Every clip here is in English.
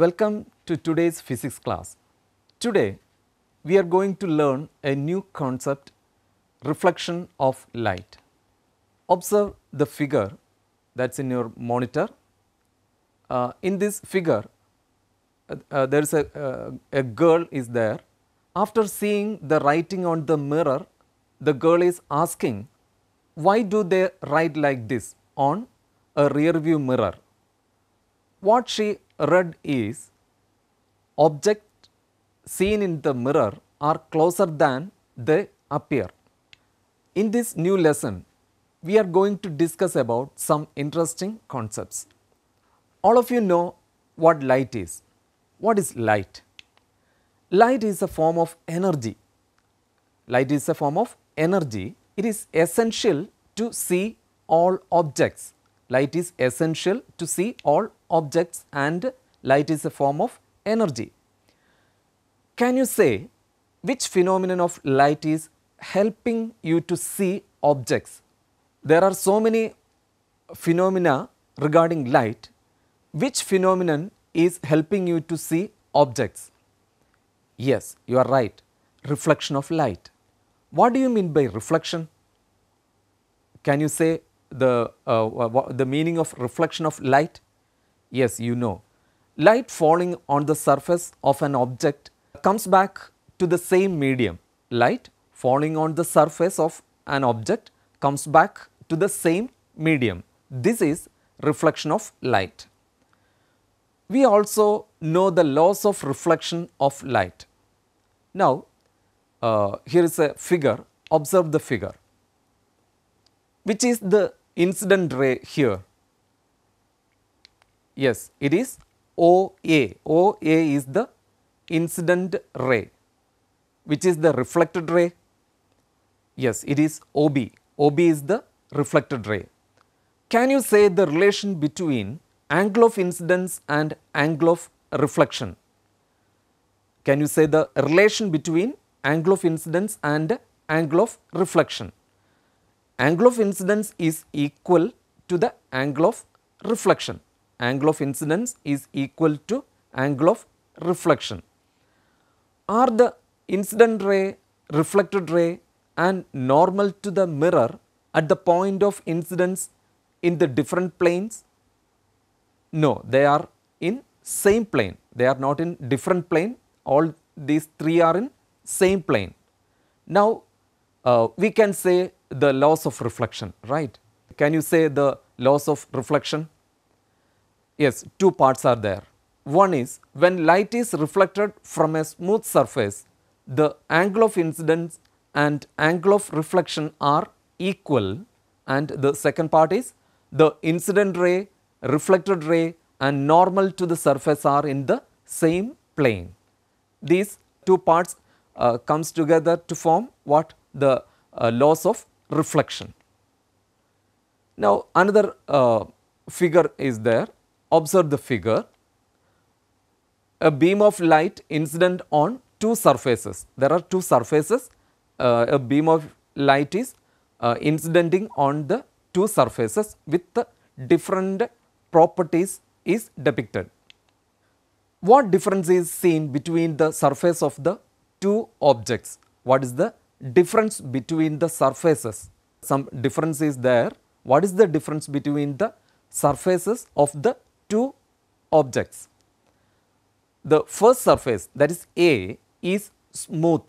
Welcome to today's physics class. Today we are going to learn a new concept reflection of light. Observe the figure that is in your monitor. Uh, in this figure uh, uh, there is a, uh, a girl is there. After seeing the writing on the mirror the girl is asking why do they write like this on a rear view mirror. What she read is object seen in the mirror are closer than they appear. In this new lesson, we are going to discuss about some interesting concepts. All of you know what light is. What is light? Light is a form of energy. Light is a form of energy. It is essential to see all objects. Light is essential to see all objects and light is a form of energy. Can you say which phenomenon of light is helping you to see objects? There are so many phenomena regarding light. Which phenomenon is helping you to see objects? Yes, you are right. Reflection of light. What do you mean by reflection? Can you say the, uh, the meaning of reflection of light? Yes, you know. Light falling on the surface of an object comes back to the same medium. Light falling on the surface of an object comes back to the same medium. This is reflection of light. We also know the laws of reflection of light. Now, uh, here is a figure, observe the figure. Which is the incident ray here? Yes, it is OA. OA is the incident ray. Which is the reflected ray? Yes, it is OB. OB is the reflected ray. Can you say the relation between angle of incidence and angle of reflection? Can you say the relation between angle of incidence and angle of reflection? Angle of incidence is equal to the angle of reflection. Angle of incidence is equal to angle of reflection. Are the incident ray, reflected ray and normal to the mirror at the point of incidence in the different planes? No, they are in same plane. They are not in different plane. All these three are in same plane. Now, uh, we can say the laws of reflection, right? Can you say the laws of reflection? Yes, two parts are there. One is when light is reflected from a smooth surface, the angle of incidence and angle of reflection are equal and the second part is the incident ray, reflected ray and normal to the surface are in the same plane. These two parts uh, comes together to form what the uh, laws of reflection. Now, another uh, figure is there, observe the figure, a beam of light incident on two surfaces. There are two surfaces, uh, a beam of light is uh, incidenting on the two surfaces with the different properties is depicted. What difference is seen between the surface of the two objects? What is the difference between the surfaces? Some difference is there. What is the difference between the surfaces of the two objects? The first surface that is A is smooth.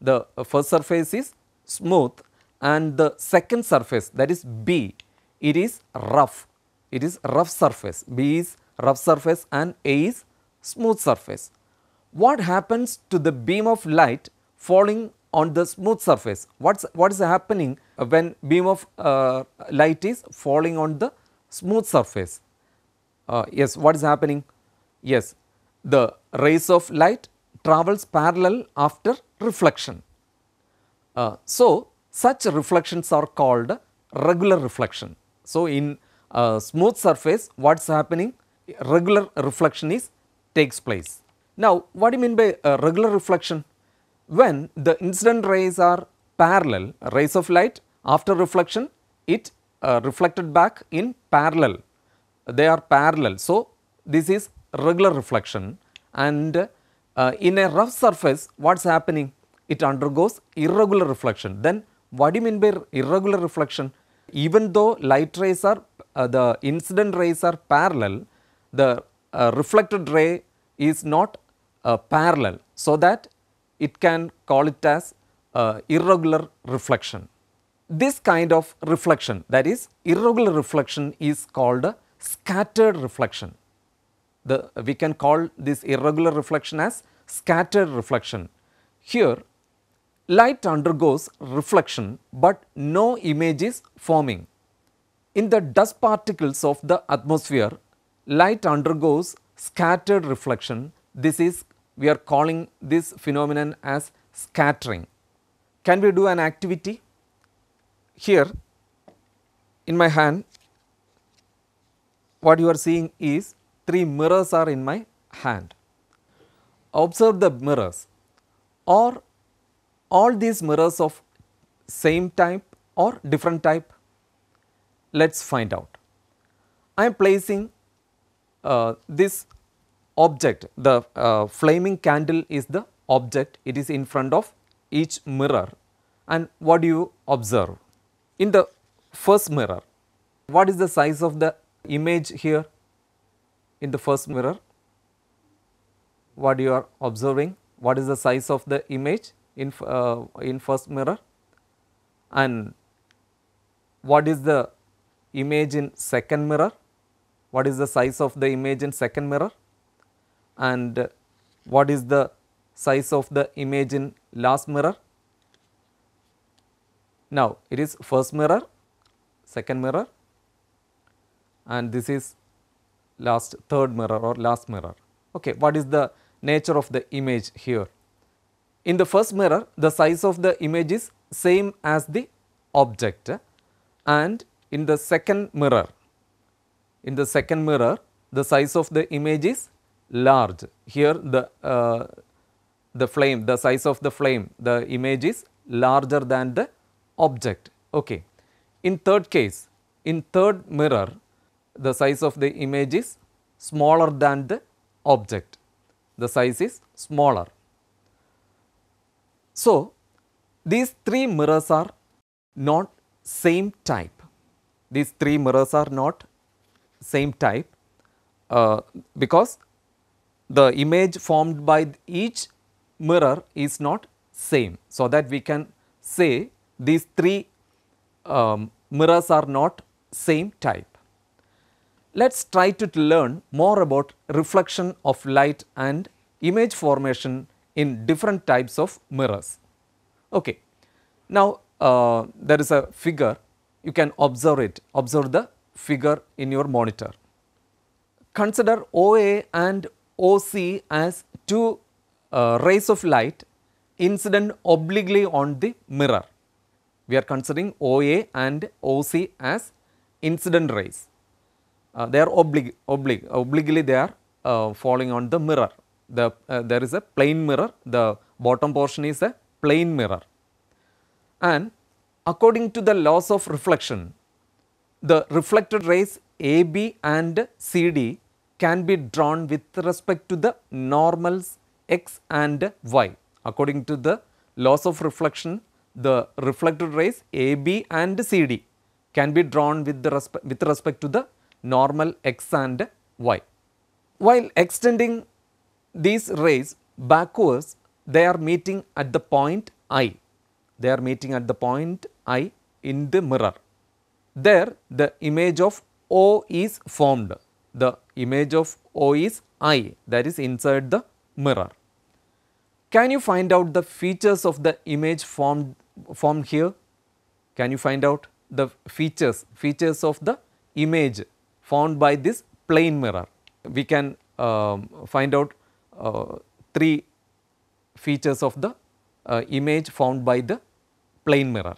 The first surface is smooth and the second surface that is B it is rough. It is rough surface. B is rough surface and A is smooth surface. What happens to the beam of light falling on the smooth surface? What's, what is happening when beam of uh, light is falling on the smooth surface? Uh, yes, what is happening? Yes, the rays of light travels parallel after reflection. Uh, so, such reflections are called regular reflection. So, in a smooth surface what is happening? Regular reflection is takes place. Now, what do you mean by regular reflection? When the incident rays are parallel, rays of light after reflection it uh, reflected back in parallel, they are parallel. So, this is regular reflection and uh, in a rough surface what is happening? It undergoes irregular reflection. Then what do you mean by irregular reflection? Even though light rays are, uh, the incident rays are parallel, the uh, reflected ray is not uh, parallel so that it can call it as uh, irregular reflection. This kind of reflection that is irregular reflection is called scattered reflection. The, we can call this irregular reflection as scattered reflection. Here light undergoes reflection but no image is forming. In the dust particles of the atmosphere, light undergoes scattered reflection. This is we are calling this phenomenon as scattering. Can we do an activity? Here in my hand what you are seeing is three mirrors are in my hand. Observe the mirrors or all these mirrors of same type or different type? Let us find out. I am placing uh, this object, the uh, flaming candle is the object, it is in front of each mirror and what do you observe? In the first mirror, what is the size of the image here in the first mirror? What you are observing? What is the size of the image in, uh, in first mirror? And what is the image in second mirror? What is the size of the image in second mirror? And what is the size of the image in last mirror? Now, it is first mirror, second mirror and this is last third mirror or last mirror. Okay, what is the nature of the image here? In the first mirror, the size of the image is same as the object and in the second mirror, in the second mirror, the size of the image is large. Here the, uh, the flame, the size of the flame, the image is larger than the object. Okay. In third case, in third mirror, the size of the image is smaller than the object, the size is smaller. So, these three mirrors are not same type, these three mirrors are not same type uh, because the image formed by each mirror is not same. So, that we can say these three um, mirrors are not same type. Let us try to learn more about reflection of light and image formation in different types of mirrors. Okay. Now, uh, there is a figure, you can observe it, observe the figure in your monitor. Consider OA and OC as two uh, rays of light incident obliquely on the mirror. We are considering OA and OC as incident rays. Uh, they are oblique, oblique, obliquely they are uh, falling on the mirror. The, uh, there is a plane mirror, the bottom portion is a plane mirror. And according to the laws of reflection, the reflected rays AB and CD can be drawn with respect to the normals x and y. According to the laws of reflection, the reflected rays AB and CD can be drawn with, the respe with respect to the normal x and y. While extending these rays backwards, they are meeting at the point I. They are meeting at the point I in the mirror. There the image of O is formed. The image of O is I that is inside the mirror. Can you find out the features of the image formed, formed here? Can you find out the features, features of the image found by this plane mirror? We can um, find out uh, three features of the uh, image found by the plane mirror.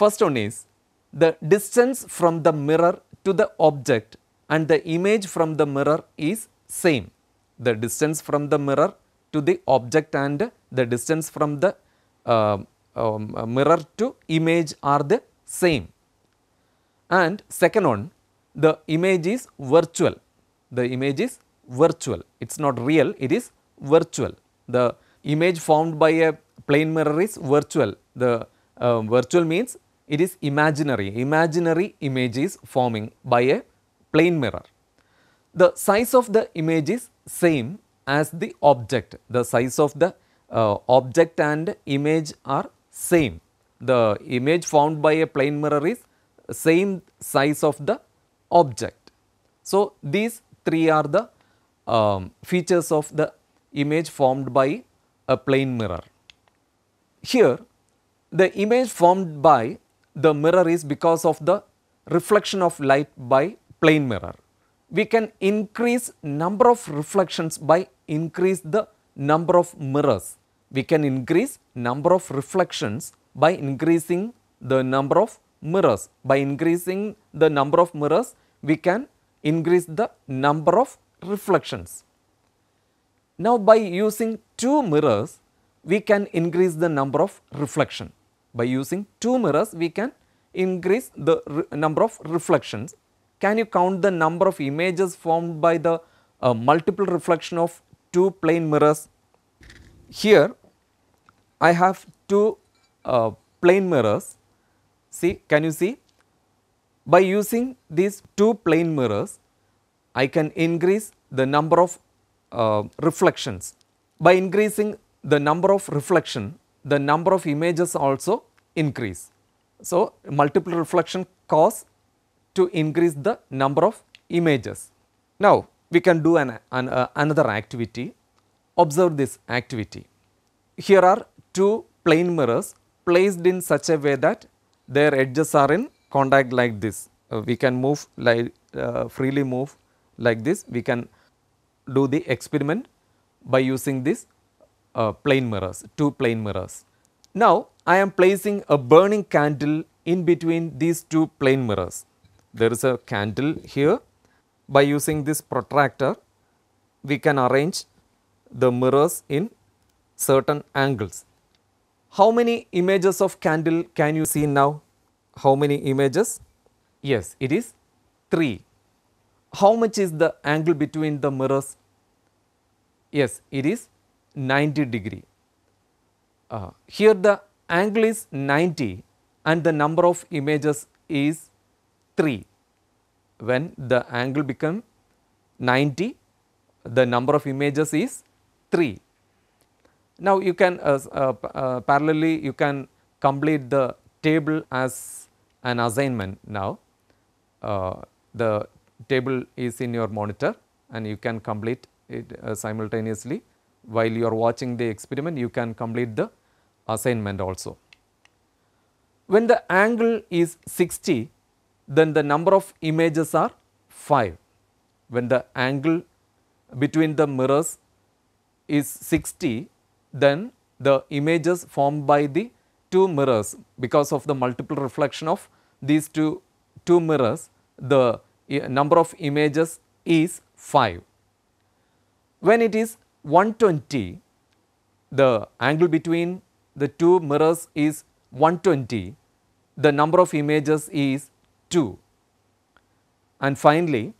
First one is the distance from the mirror to the object and the image from the mirror is same. The distance from the mirror to the object and the distance from the uh, um, mirror to image are the same. And second one, the image is virtual, the image is virtual. It is not real, it is virtual. The image formed by a plane mirror is virtual. The uh, virtual means it is imaginary. Imaginary image is forming by a plane mirror. The size of the image is same as the object. The size of the uh, object and image are same. The image formed by a plane mirror is same size of the object. So, these three are the um, features of the image formed by a plane mirror. Here the image formed by the mirror is because of the reflection of light by plane mirror. We can increase number of reflections by increase the number of mirrors. We can increase number of reflections by increasing the number of mirrors. By increasing the number of mirrors, we can increase the number of reflections. Now, by using two mirrors, we can increase the number of reflection. By using two mirrors, we can increase the number of reflections. Can you count the number of images formed by the uh, multiple reflection of two plane mirrors? Here, I have two uh, plane mirrors. See, can you see? By using these two plane mirrors, I can increase the number of uh, reflections. By increasing the number of reflection, the number of images also increase. So, multiple reflection cause to increase the number of images. Now, we can do an, an uh, another activity. Observe this activity. Here are two plane mirrors placed in such a way that their edges are in contact like this. Uh, we can move like uh, freely move like this. We can do the experiment by using this uh, plane mirrors, two plane mirrors. Now, I am placing a burning candle in between these two plane mirrors. There is a candle here. By using this protractor, we can arrange the mirrors in certain angles. How many images of candle can you see now? How many images? Yes, it is 3. How much is the angle between the mirrors? Yes, it is 90 degree. Uh, here the angle is 90 and the number of images is 3. When the angle become 90, the number of images is 3. Now, you can uh, uh, uh, parallelly you can complete the table as an assignment now. The table is in your monitor and you can complete it simultaneously while you are watching the experiment you can complete the assignment also. When the angle is 60 then the number of images are 5. When the angle between the mirrors is 60 then the images formed by the two mirrors because of the multiple reflection of these two, two mirrors the eh, number of images is 5. When it is 120, the angle between the two mirrors is 120, the number of images is 2. And finally,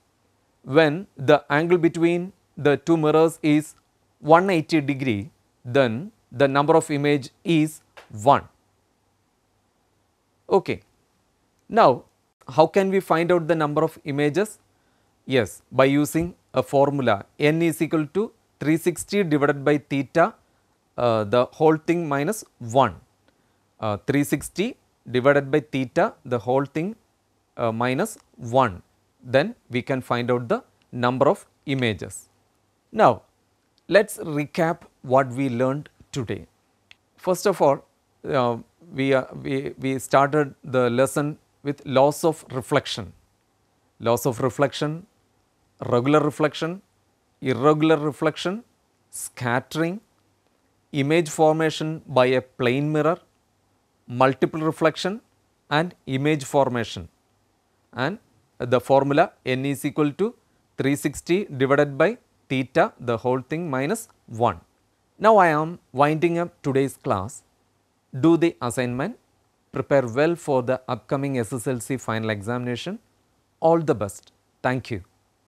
when the angle between the two mirrors is 180 degree, then the number of image is 1. Okay. Now, how can we find out the number of images? Yes, by using a formula n is equal to 360 divided by theta uh, the whole thing minus 1. Uh, 360 divided by theta the whole thing uh, minus 1 then we can find out the number of images. Now, let us recap what we learned today. First of all, uh, we, uh, we, we started the lesson with laws of reflection. Laws of reflection regular reflection, irregular reflection, scattering, image formation by a plane mirror, multiple reflection and image formation and the formula n is equal to 360 divided by theta the whole thing minus 1. Now, I am winding up today's class. Do the assignment, prepare well for the upcoming SSLC final examination. All the best. Thank you.